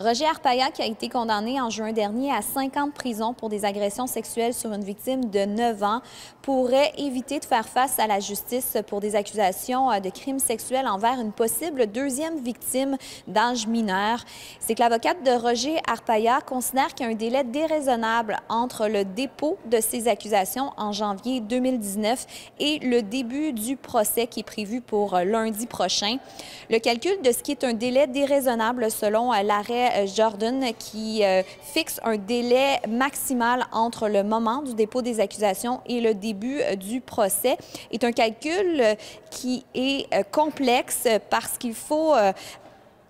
Roger Arpaia, qui a été condamné en juin dernier à 5 ans de prison pour des agressions sexuelles sur une victime de 9 ans, pourrait éviter de faire face à la justice pour des accusations euh, de crimes sexuels envers une possible deuxième victime d'âge mineur. C'est que l'avocate de Roger Arpaia considère qu'il y a un délai déraisonnable entre le dépôt de ces accusations en janvier 2019 et le début du procès qui est prévu pour euh, lundi prochain. Le calcul de ce qui est un délai déraisonnable selon euh, l'arrêt euh, Jordan qui euh, fixe un délai maximal entre le moment du dépôt des accusations et le début euh, du procès. Est un calcul qui est complexe parce qu'il faut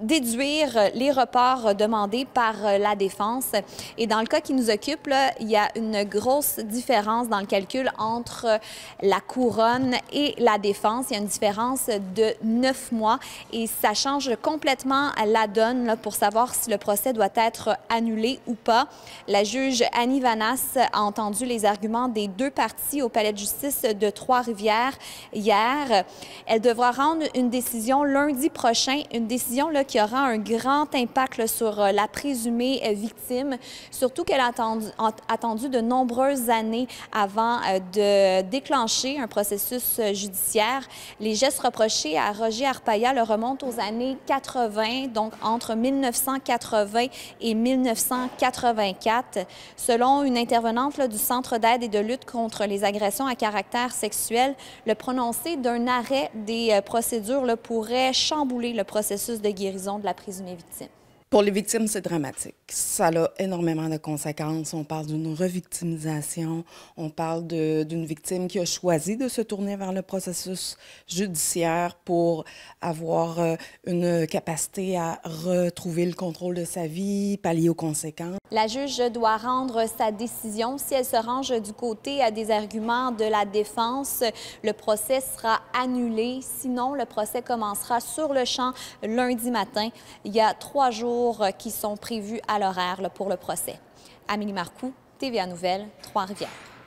déduire les reports demandés par euh, la défense. Et dans le cas qui nous occupe, il y a une grosse différence dans le calcul entre la couronne et la défense. Il y a une différence de neuf mois et ça change complètement la donne pour savoir si le procès doit être annulé ou pas. La juge Annie Vanas a entendu les arguments des deux parties au palais de justice de Trois-Rivières hier. Elle devra rendre une décision lundi prochain, une décision qui aura un grand impact sur euh, la présumée euh, victime, surtout qu'elle a attendu, de nombreuses années avant euh, de déclencher un processus judiciaire. Les gestes reprochés à Roger Arpaia le remontent aux années 80, donc entre 1980 et 1984. Selon une intervenante du Centre d'aide et de lutte contre les agressions à caractère sexuel, le prononcé d'un arrêt des procédures là, pourrait chambouler le processus de guérison de la présumée victime. Pour les victimes, c'est dramatique. Ça a énormément de conséquences. On parle d'une revictimisation, on parle d'une victime qui a choisi de se tourner vers le processus judiciaire pour avoir euh, une capacité à retrouver le contrôle de sa vie, pallier aux conséquences. La juge doit rendre sa décision. Si elle se range du côté à des arguments de la défense, le procès sera annulé. Sinon, le procès commencera sur le champ lundi matin. Il y a trois qui sont prévus à l'horaire pour le procès. Amélie Marcoux, TVA Nouvelle, Trois-Rivières.